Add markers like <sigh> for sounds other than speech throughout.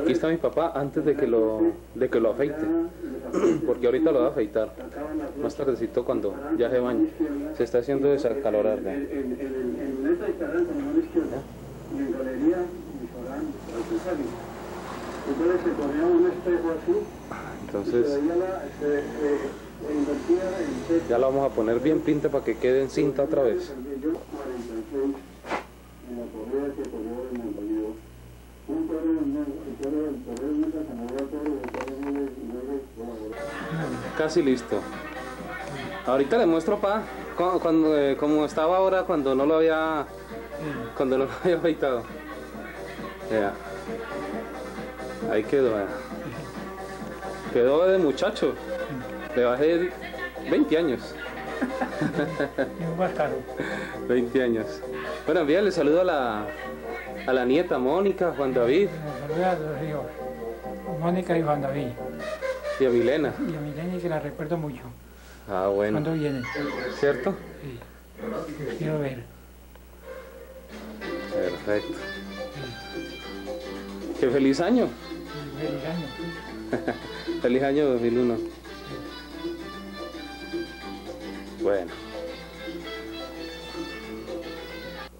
Aquí está mi papá antes de que lo, de que lo afeite, <clears throat> porque ahorita lo va a afeitar. Más tardecito cuando ya se bañe. Se está haciendo desacalorar. Során, Entonces ya lo vamos a poner bien pinta para que quede en cinta otra vez. Yo 46, en la correa que corrió en Montevideo. Un toro, el toro, el toro nunca se movió a toro, el toro no le, no le colaboró. Casi listo. Ahorita le muestro pa cu- cuando, eh, como estaba ahora cuando no lo había cuando no lo <laughs> había afeitado. Vea. Ahí quedó. vea. Quedó de muchacho. Le bajé 20 años. <laughs> un bastardo. 20 años. Bueno, envíale saludo a la a la nieta Mónica, Juan David Mónica y Juan David. Y a Milena. Y a Mileni que la recuerdo mucho. Ah, bueno. ¿Cuándo vienen? ¿Cierto? Sí. Quiero ver. Perfecto. Qué feliz año. Feliz año. <laughs> Feliz año 2001. Bueno.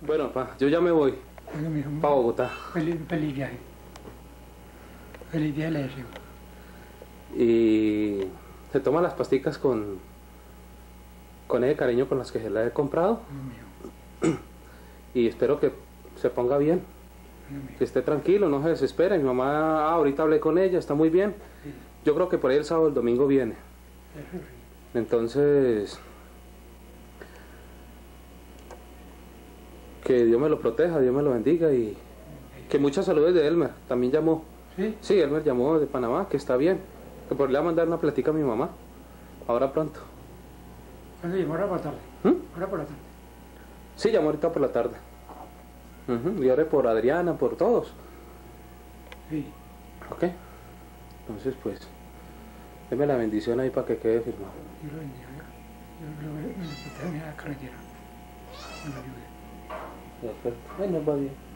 Bueno, pa, yo ya me voy Bueno, mijo, para Bogotá. feliz, feliz viaje. Feliz día le deseo. Y se toma las pasticas con con ese cariño con las que se la he comprado <clears throat> y espero que se ponga bien, que esté tranquilo, no se desespere. Mi mamá, ah, ahorita hablé con ella, está muy bien. Yo creo que por ahí el sábado el domingo viene. Entonces, que Dios me lo proteja, Dios me lo bendiga y que muchas saludes de Elmer. También llamó, ¿Sí? sí, Elmer llamó de Panamá, que está bien. Por le va a mandar una platica a mi mamá, ahora pronto. Ahora por la tarde. ¿Mm? Ahora por la tarde. Sí, llamó ahorita por la tarde. Ujú, Y oré por Adriana, por todos. Sí. ¿Ok? Entonces, pues, deme la bendición ahí para que quede firmado. Dios lo bendiga. Yo lo la carretera. Me lo. Perfecto. Bueno, va bien.